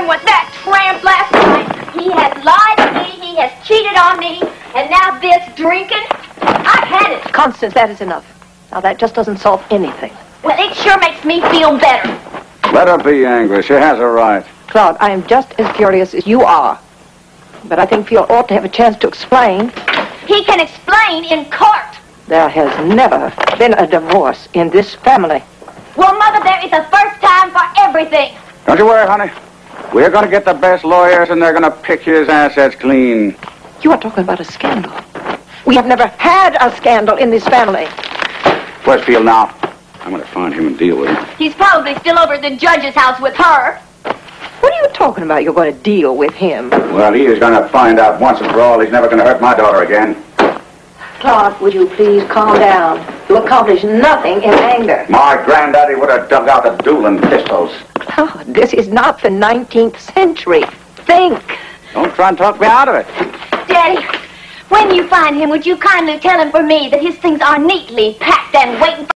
him with that tramp last night. He has lied to me, he has cheated on me, and now this drinking. I've had it. Constance, that is enough. Now, that just doesn't solve anything. Well, it sure makes me feel better. Let her be angry. She has a right. Claude, I am just as furious as you are. But I think Phil ought to have a chance to explain. He can explain in court. There has never been a divorce in this family. Well, Mother, there is a first time for everything. Don't you worry, honey. We're going to get the best lawyers, and they're going to pick his assets clean. You are talking about a scandal. We have never had a scandal in this family. Westfield now? I'm going to find him and deal with him. He's probably still over at the judge's house with her. What are you talking about? You're going to deal with him. Well, he is going to find out once and for all he's never going to hurt my daughter again. Claude, would you please calm down? You accomplish nothing in anger. My granddaddy would have dug out the dueling pistols. Claude, this is not the 19th century. Think. Don't try and talk me out of it. Daddy, when you find him, would you kindly tell him for me that his things are neatly packed and waiting for